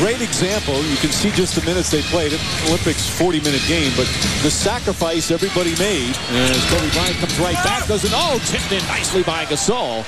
great example. You can see just the minutes they played. Olympics 40-minute game, but the sacrifice everybody made. As Kobe Bryant comes right back, doesn't all tipped in nicely by Gasol.